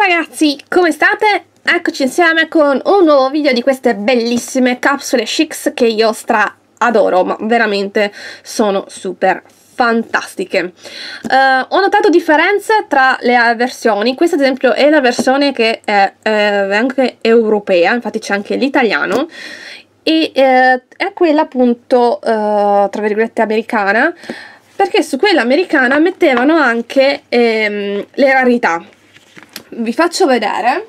ragazzi, come state? Eccoci insieme con un nuovo video di queste bellissime capsule chics che io stra adoro, ma veramente sono super fantastiche. Uh, ho notato differenze tra le versioni, questa ad esempio è la versione che è, è anche europea, infatti c'è anche l'italiano, e eh, è quella appunto, uh, tra virgolette, americana, perché su quella americana mettevano anche ehm, le rarità vi faccio vedere.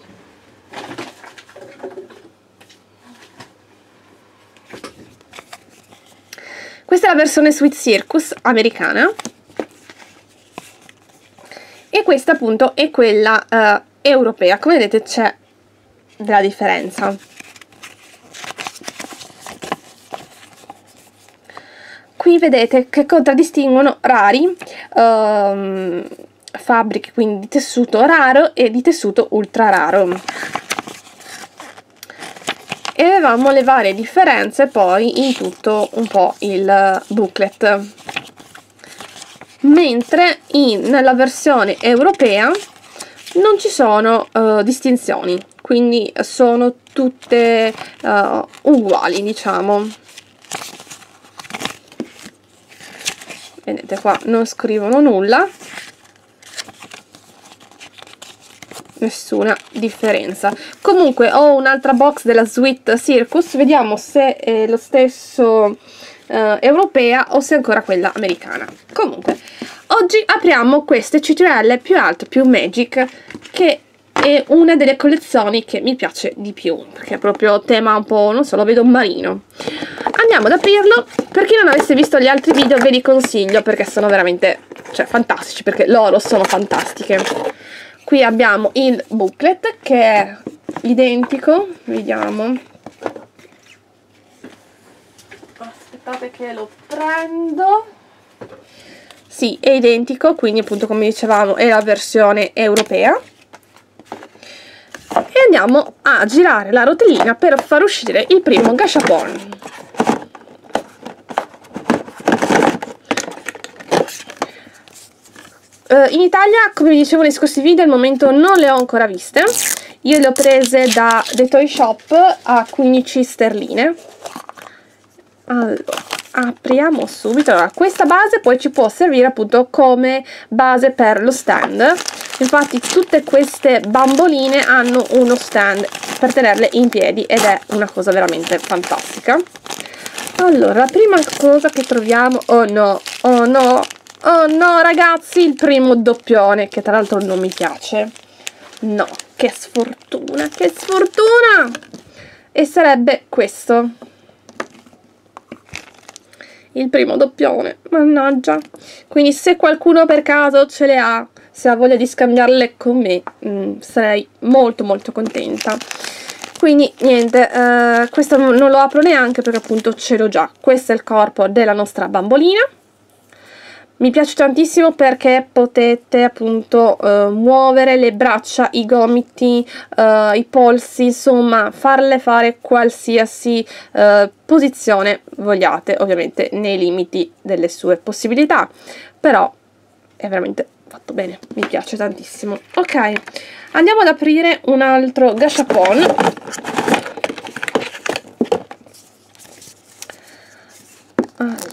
Questa è la versione Sweet Circus americana. E questa appunto è quella uh, europea. Come vedete c'è della differenza. Qui vedete che contraddistinguono rari um, fabbriche quindi di tessuto raro e di tessuto ultra raro. E avevamo le varie differenze poi in tutto un po' il booklet. Mentre in, nella versione europea non ci sono uh, distinzioni quindi sono tutte uh, uguali diciamo. Vedete qua non scrivono nulla nessuna differenza. Comunque ho un'altra box della Sweet Circus. Vediamo se è lo stesso eh, europea o se è ancora quella americana. Comunque oggi apriamo queste citrelle più alte più magic che è una delle collezioni che mi piace di più perché è proprio tema un po' non so lo vedo marino. Andiamo ad aprirlo. Per chi non avesse visto gli altri video ve li consiglio perché sono veramente cioè fantastici perché loro sono fantastiche qui abbiamo il booklet che è identico vediamo. Aspettate che lo prendo. Sì, è identico, quindi appunto come dicevamo è la versione europea. E andiamo a girare la rotellina per far uscire il primo gashapon Uh, in Italia, come vi dicevo nei scorsi video, al momento non le ho ancora viste. Io le ho prese da The Toy Shop a 15 sterline. Allora, apriamo subito. Allora, questa base poi ci può servire appunto come base per lo stand. Infatti tutte queste bamboline hanno uno stand per tenerle in piedi ed è una cosa veramente fantastica. Allora, la prima cosa che troviamo... Oh no, oh no, Oh no ragazzi, il primo doppione, che tra l'altro non mi piace. No, che sfortuna, che sfortuna! E sarebbe questo. Il primo doppione, mannaggia. Quindi se qualcuno per caso ce le ha, se ha voglia di scambiarle con me, mh, mm, sarei molto molto contenta. Quindi niente, eh, questo non lo apro neanche perché appunto ce l'ho già. Questo è il corpo della nostra bambolina mi piace tantissimo perché potete appunto uh, muovere le braccia, i gomiti, uh, i polsi, insomma farle fare qualsiasi uh, posizione vogliate, ovviamente nei limiti delle sue possibilità, però è veramente fatto bene, mi piace tantissimo. Ok, andiamo ad aprire un altro gashapon. Allora.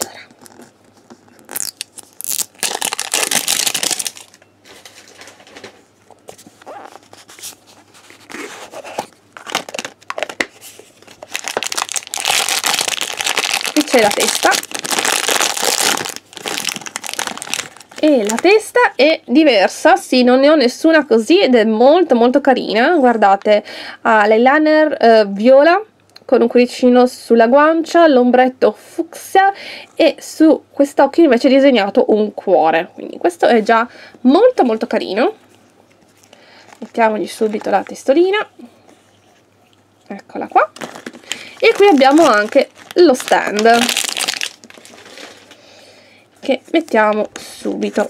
C'è la testa. E la testa è diversa, sì, non ne ho nessuna così ed è molto molto carina, guardate, ha l'eyeliner eh, viola con un cuoricino sulla guancia, l'ombretto fucsia e su quest'occhio invece è disegnato un cuore, quindi questo è già molto molto carino. Mettiamogli subito la testolina, eccola qua, e qui abbiamo anche lo stand che mettiamo subito.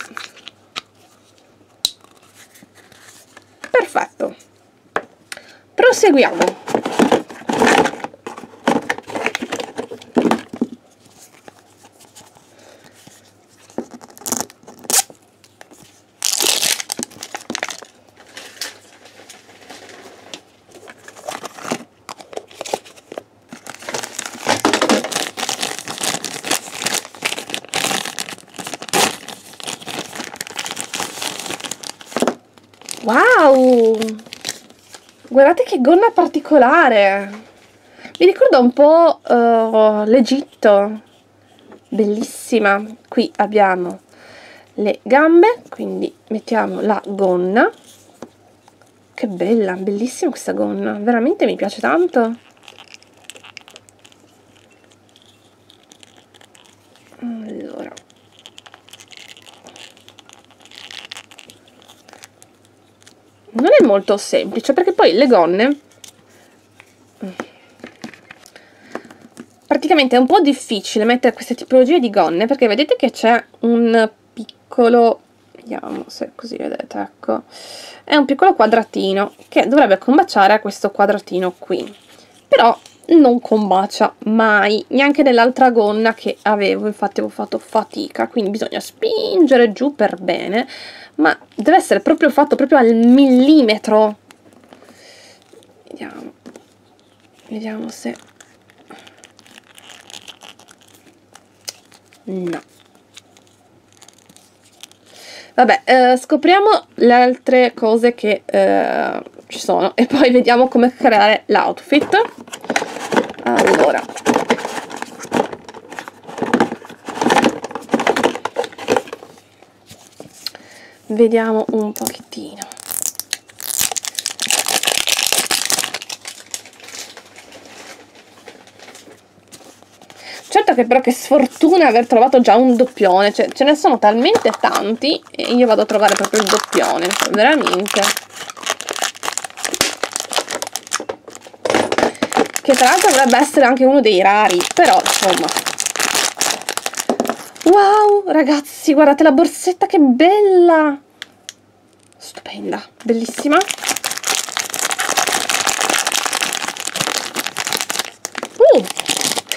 Perfetto. Proseguiamo Wow! Guardate che gonna particolare! Mi ricorda un po' uh, l'Egitto. Bellissima. Qui abbiamo le gambe, quindi mettiamo la gonna. Che bella, bellissima questa gonna. Veramente mi piace tanto. Allora. Non è molto semplice perché poi le gonne praticamente è un po' difficile mettere queste tipologie di gonne perché vedete che c'è un piccolo vediamo se così vedete ecco è un piccolo quadratino che dovrebbe combaciare a questo quadratino qui. Però non combacia mai neanche nell'altra gonna che avevo infatti avevo fatto fatica quindi bisogna spingere giù per bene ma deve essere proprio fatto proprio al millimetro vediamo vediamo se No. Vabbè, eh, scopriamo le altre cose che eh, ci sono e poi vediamo come creare l'outfit. Allora. Vediamo un pochettino. Certo che però che sfortuna aver trovato già un doppione, cioè ce ne sono talmente tanti e io vado a trovare proprio il doppione, cioè, veramente. Che tra l'altro dovrebbe essere anche uno dei rari, però insomma. Wow, ragazzi, guardate la borsetta che bella! Stupenda, bellissima.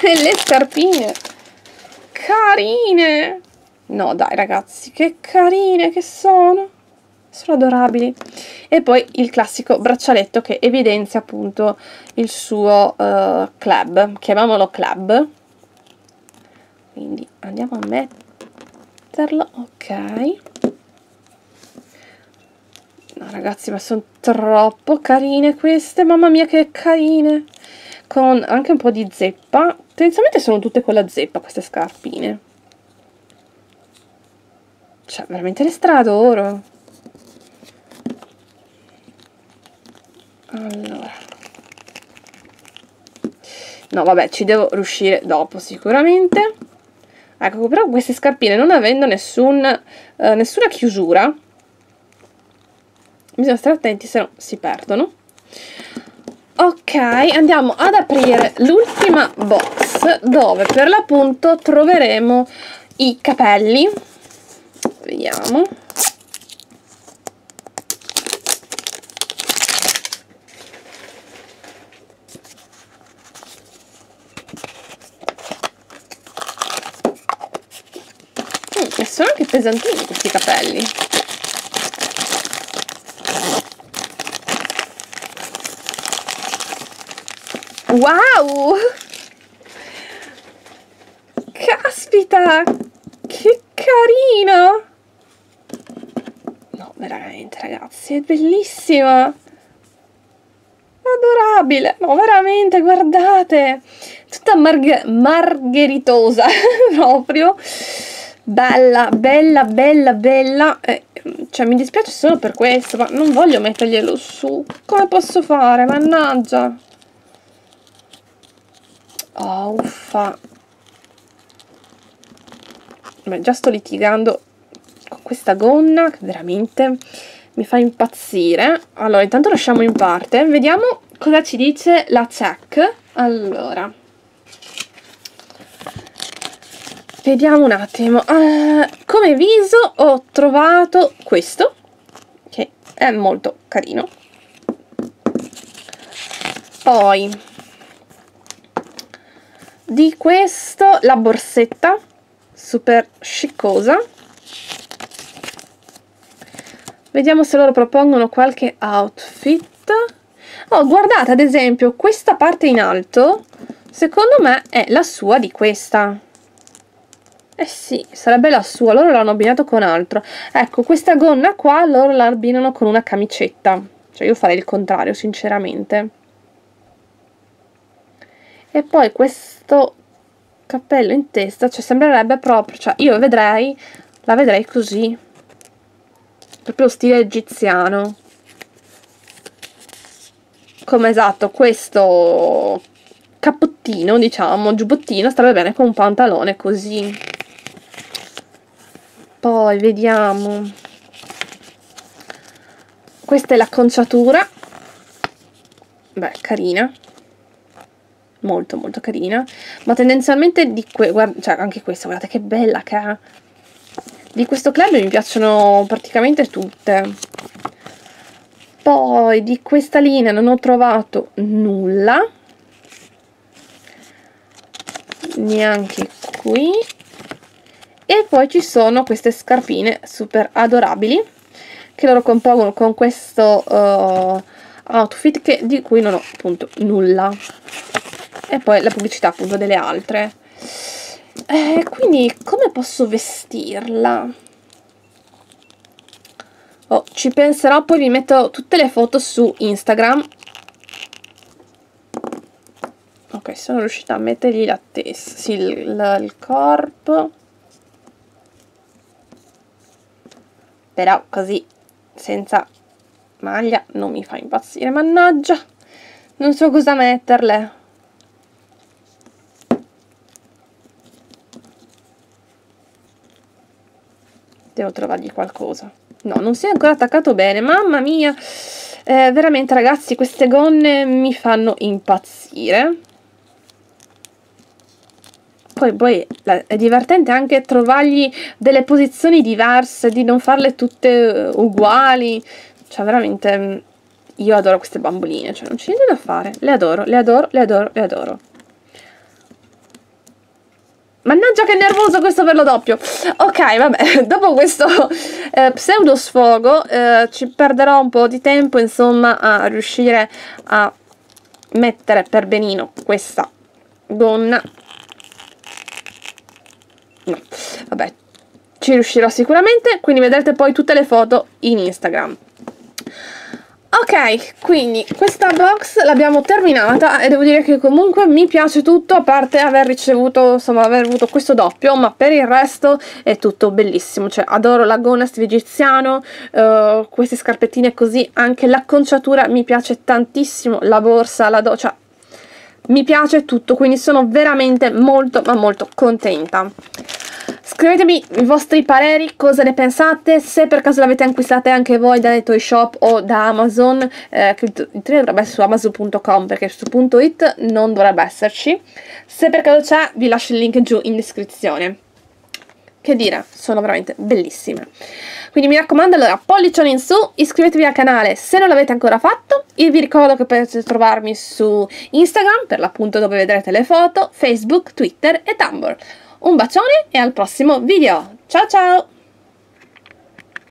E le scarpine. Carine. No, dai, ragazzi, che carine che sono. Sono adorabili. E poi il classico braccialetto che evidenzia appunto il suo uh, club. Chiamiamolo club. Quindi andiamo a metterlo. Ok. Ragazzi, ma sono troppo carine queste. Mamma mia, che carine. Con anche un po' di zeppa. Tendenzialmente sono tutte con la zeppa queste scarpine. Cioè veramente le stradoro allora. No vabbè ci devo riuscire dopo sicuramente. Ecco però queste scarpine non avendo nessun, eh, nessuna chiusura bisogna stare attenti se no si perdono. Ok andiamo ad aprire l'ultima box dove per l'appunto troveremo i capelli. Vediamo. Mm, sono anche pesantini questi capelli Wow! Caspita! Che carino! No, veramente ragazzi, è bellissima! Adorabile! No, veramente, guardate! Tutta marg margheritosa, proprio! Bella, bella, bella, bella! Eh, cioè, mi dispiace solo per questo, ma non voglio metterglielo su. Come posso fare? Mannaggia! Oh, uffa. Beh, già sto litigando con questa gonna che veramente mi fa impazzire. Allora, intanto lasciamo in parte. Vediamo cosa ci dice la check. Allora. Vediamo un attimo. Uh, come viso ho trovato questo, che è molto carino. Poi di questo la borsetta super sciccosa vediamo se loro propongono qualche outfit oh guardate ad esempio questa parte in alto secondo me è la sua di questa Eh sì, sarebbe la sua, loro l'hanno abbinato con altro. Ecco, questa gonna qua loro la abbinano con una camicetta. Cioè io farei il contrario, sinceramente. E poi questo cappello in testa, cioè sembrerebbe proprio, cioè io vedrei, la vedrei così. Proprio stile egiziano. Come esatto, questo cappottino, diciamo, giubbottino, starebbe bene con un pantalone così. Poi vediamo. Questa è la conciatura. Beh, carina. Molto, molto carina. Ma tendenzialmente di que guarda, cioè anche questa, guardate che bella che è. Di questo club mi piacciono praticamente tutte. Poi di questa linea non ho trovato nulla neanche qui e poi ci sono queste scarpine super adorabili che loro compongono con questo uh, outfit che, di cui non ho appunto nulla e poi la pubblicità appunto delle altre. Eh, quindi come posso vestirla? Oh, ci penserò poi vi metto tutte le foto su Instagram. Ok sono riuscita a mettergli la testa sì, il, il corpo però così senza maglia non mi fa impazzire mannaggia. Non so cosa metterle devo trovargli qualcosa. No non si è ancora attaccato bene mamma mia. Eh, veramente ragazzi queste gonne mi fanno impazzire. Poi, poi è divertente anche trovargli delle posizioni diverse, di non farle tutte eh, uguali, cioè veramente mm, io adoro queste bamboline, cioè non c'è niente da fare, le adoro, le adoro, le adoro, le adoro. Mannaggia che nervoso questo per lo doppio Ok, vabbè, dopo questo eh, pseudo sfogo eh, ci perderò un po' di tempo insomma a riuscire a mettere per benino questa gonna no, vabbè, ci riuscirò sicuramente, quindi vedrete poi tutte le foto in Instagram. Ok, quindi questa box l'abbiamo terminata e devo dire che comunque mi piace tutto, a parte aver ricevuto, insomma, aver avuto questo doppio, ma per il resto è tutto bellissimo, cioè adoro la gonna stile egiziano, uh, queste scarpettine così, anche l'acconciatura mi piace tantissimo, la borsa, la do, cioè mi piace tutto quindi sono veramente molto ma molto contenta scrivetemi i vostri pareri cosa ne pensate se per caso l'avete acquistate anche voi dai toy shop o da amazon eh, che il treno dovrebbe essere su amazon.com perché su .it non dovrebbe esserci se per caso c'è vi lascio il link giù in descrizione che dire, sono veramente bellissime. Quindi mi raccomando, allora, pollicione in su, iscrivetevi al canale se non l'avete ancora fatto, io vi ricordo che potete trovarmi su Instagram, per l'appunto dove vedrete le foto, Facebook, Twitter e Tumblr. Un bacione e al prossimo video. Ciao ciao!